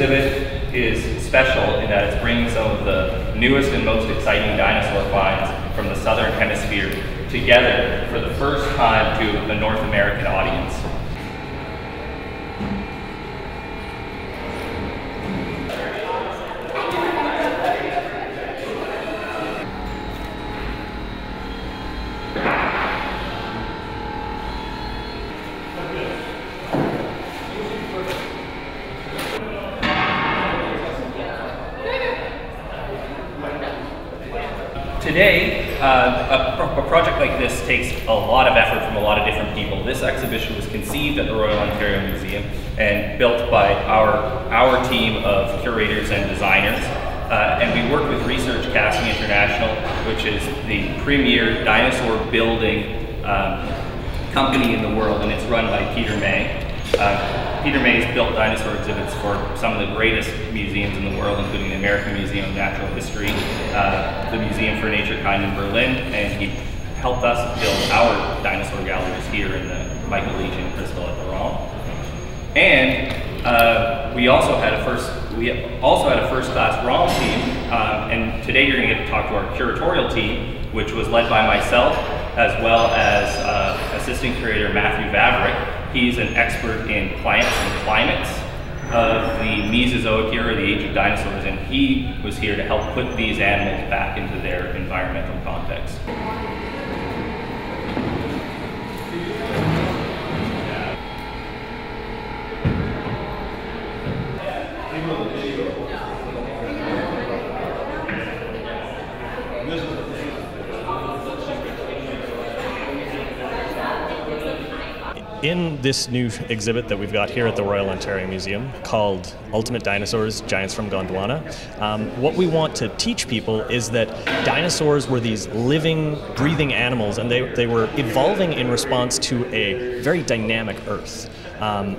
Exhibit is special in that it's bringing some of the newest and most exciting dinosaur finds from the southern hemisphere together for the first time to a North American audience. Today, uh, a, a project like this takes a lot of effort from a lot of different people. This exhibition was conceived at the Royal Ontario Museum and built by our, our team of curators and designers. Uh, and we work with Research Casting International, which is the premier dinosaur building um, company in the world, and it's run by Peter May. Uh, Peter May's built dinosaur exhibits for some of the greatest museums in the world, including the American Museum of Natural History, uh, the Museum for Naturkunde in Berlin, and he helped us build our dinosaur galleries here in the Michael Lee-Chin Crystal at the Rom. And uh, we also had a first we also had a first class ROM team, um, and today you're going to get to talk to our curatorial team, which was led by myself as well as uh, assistant curator Matthew Vavrek. He's an expert in plants and climates of the Mesozoic era, the age of dinosaurs, and he was here to help put these animals back into their environmental context. In this new exhibit that we've got here at the Royal Ontario Museum called Ultimate Dinosaurs Giants from Gondwana, um, what we want to teach people is that dinosaurs were these living, breathing animals and they, they were evolving in response to a very dynamic Earth. Um,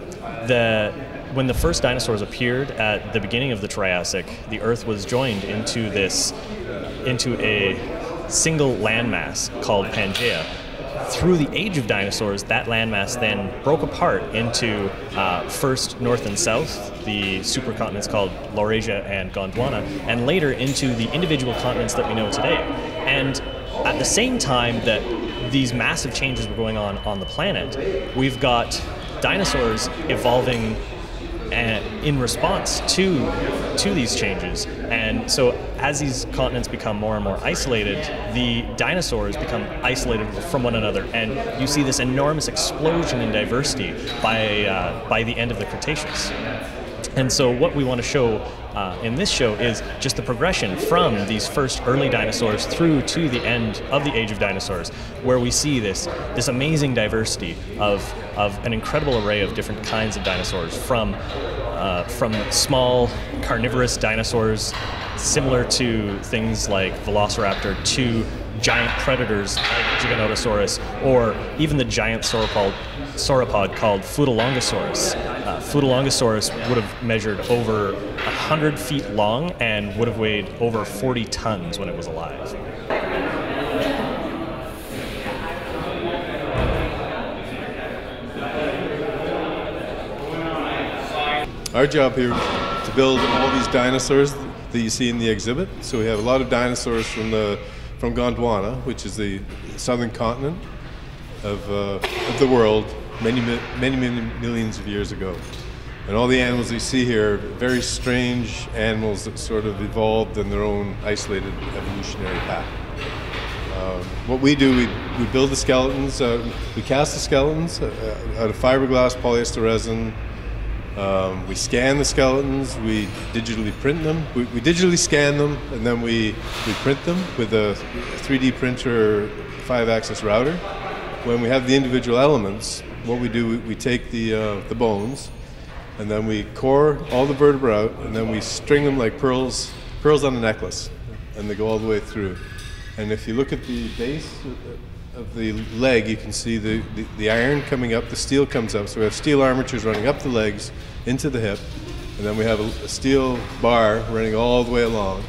the when the first dinosaurs appeared at the beginning of the Triassic, the Earth was joined into this into a single landmass called Pangaea. Through the age of dinosaurs, that landmass then broke apart into uh, first North and South, the supercontinents called Laurasia and Gondwana, and later into the individual continents that we know today. And at the same time that these massive changes were going on on the planet, we've got dinosaurs evolving in response to to these changes. And so as these continents become more and more isolated, the dinosaurs become isolated from one another, and you see this enormous explosion in diversity by uh, by the end of the Cretaceous. And so, what we want to show uh, in this show is just the progression from these first early dinosaurs through to the end of the age of dinosaurs, where we see this this amazing diversity of of an incredible array of different kinds of dinosaurs, from uh, from small carnivorous dinosaurs similar to things like Velociraptor to giant predators like Giganotosaurus, or even the giant sauropod, sauropod called Futalognkosaurus. Uh, would have measured over 100 feet long and would have weighed over 40 tons when it was alive. Our job here is to build all these dinosaurs that you see in the exhibit. So we have a lot of dinosaurs from the from Gondwana, which is the southern continent of, uh, of the world, many, many, many millions of years ago. And all the animals you see here are very strange animals that sort of evolved in their own isolated evolutionary path. Um, what we do, we, we build the skeletons, uh, we cast the skeletons uh, out of fiberglass, polyester resin, um, we scan the skeletons, we digitally print them. We, we, digitally scan them and then we, we print them with a 3D printer five axis router. When we have the individual elements, what we do, we, we take the, uh, the bones and then we core all the vertebrae out and then we string them like pearls, pearls on a necklace and they go all the way through. And if you look at the base of the leg, you can see the, the, the, iron coming up, the steel comes up. So we have steel armatures running up the legs into the hip, and then we have a, a steel bar running all the way along.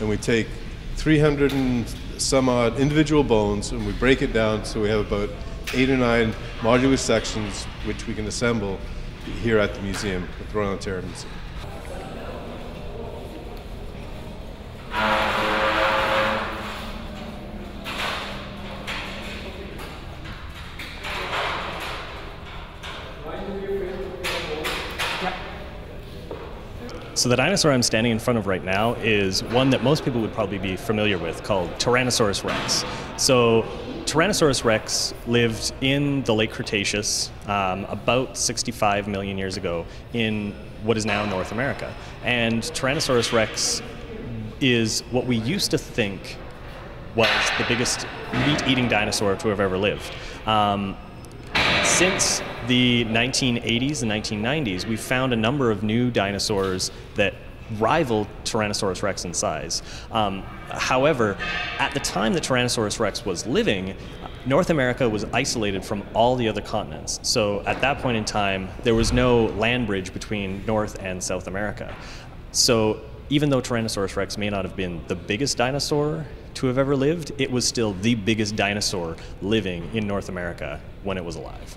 And we take 300 and some odd individual bones and we break it down so we have about eight or nine modular sections which we can assemble here at the museum, at the Royal Ontario Museum. So the dinosaur I'm standing in front of right now is one that most people would probably be familiar with called Tyrannosaurus rex. So Tyrannosaurus rex lived in the late Cretaceous um, about 65 million years ago in what is now North America. And Tyrannosaurus rex is what we used to think was the biggest meat-eating dinosaur to have ever lived. Um, since the 1980s and 1990s, we've found a number of new dinosaurs that rival Tyrannosaurus rex in size. Um, however, at the time that Tyrannosaurus rex was living, North America was isolated from all the other continents. So at that point in time, there was no land bridge between North and South America. So even though Tyrannosaurus rex may not have been the biggest dinosaur to have ever lived, it was still the biggest dinosaur living in North America when it was alive.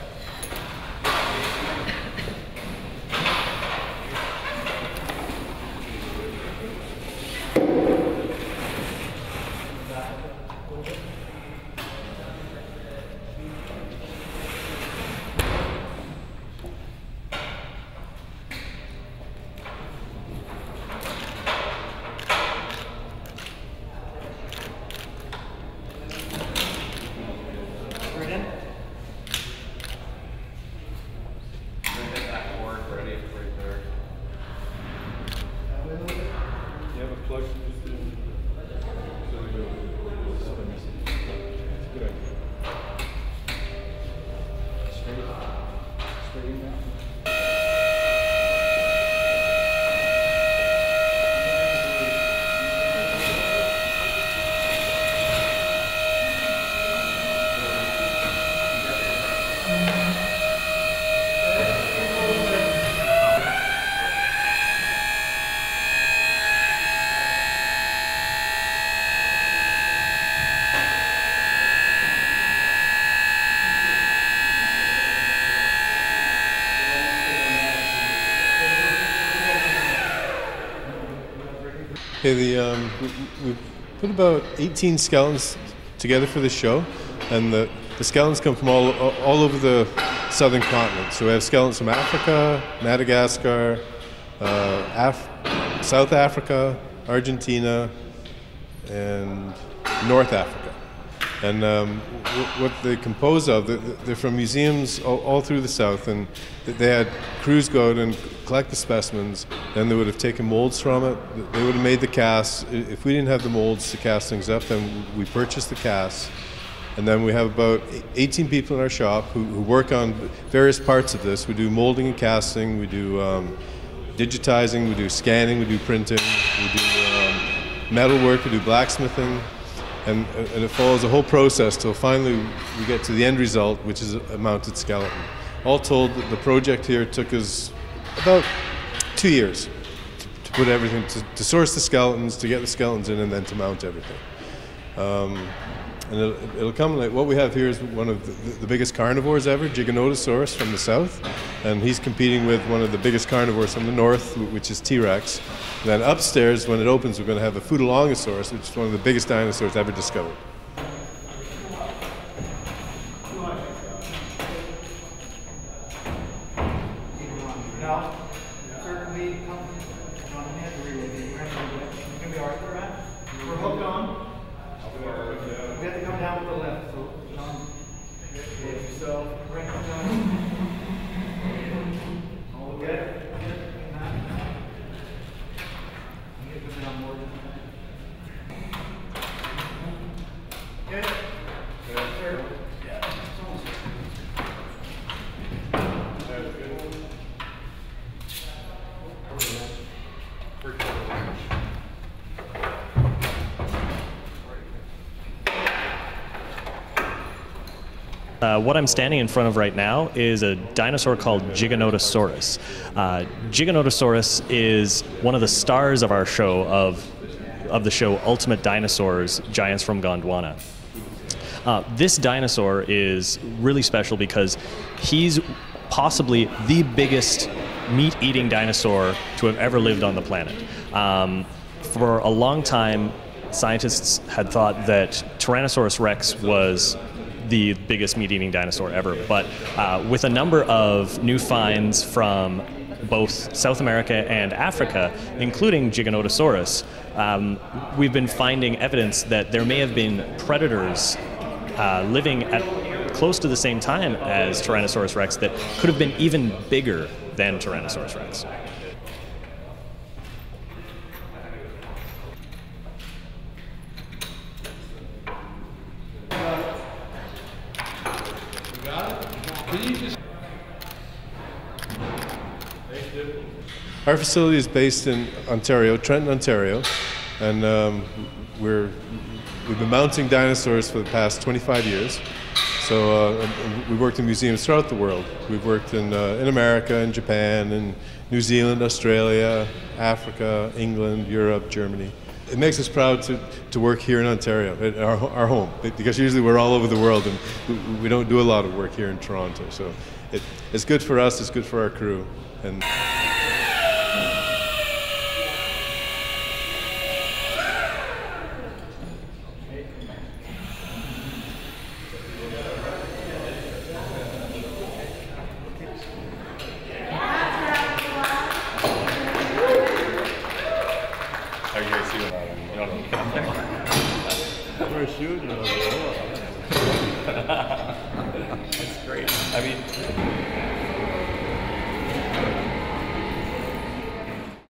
Amen. Okay, the um, we, we put about 18 skeletons together for this show, and the, the skeletons come from all all over the southern continent. So we have skeletons from Africa, Madagascar, uh, Af- South Africa, Argentina, and North Africa. And um, what they compose of, they're, from museums all, all through the South, and they had crews go out and collect the specimens. Then they would have taken molds from it. They would have made the casts. If we didn't have the molds to cast things up, then we purchased the casts. And then we have about 18 people in our shop who, who work on various parts of this. We do molding and casting, we do um, digitizing, we do scanning, we do printing, we do um, metal work, we do blacksmithing, and, and it follows a whole process till finally we get to the end result, which is a mounted skeleton. All told, the project here took us about two years to, to put everything, to, to source the skeletons, to get the skeletons in, and then to mount everything. Um, and it'll, it'll come like what we have here is one of the, the biggest carnivores ever, Giganotosaurus from the south, and he's competing with one of the biggest carnivores from the north, which is T-Rex. then upstairs, when it opens, we're going to have a Futalognkosaurus, which is one of the biggest dinosaurs ever discovered. No, certainly come on ahead, we're gonna be all right, right? We're hooked on. We have to come down with the left, so, John, get yourself, right down. All good? Good, nine. Get them down more. Good? Good, sir. Yeah. Uh, what I'm standing in front of right now is a dinosaur called Giganotosaurus. Uh, Giganotosaurus is one of the stars of our show of of the show Ultimate Dinosaurs: Giants from Gondwana. Uh, this dinosaur is really special because he's possibly the biggest meat-eating dinosaur to have ever lived on the planet. Um, for a long time, scientists had thought that Tyrannosaurus rex was the biggest meat-eating dinosaur ever. But uh, with a number of new finds from both South America and Africa, including Giganotosaurus, um, we've been finding evidence that there may have been predators uh, living at close to the same time as Tyrannosaurus rex that could have been even bigger than Tyrannosaurus rex. Our facility is based in Ontario, Trenton, Ontario, and um, we're we've been mounting dinosaurs for the past 25 years. So uh, we worked in museums throughout the world. We've worked in uh, in America, in Japan, in New Zealand, Australia, Africa, England, Europe, Germany. It makes us proud to, to work here in Ontario, at our, our home, because usually we're all over the world and we, don't do a lot of work here in Toronto. So it, it's good for us, it's good for our crew. And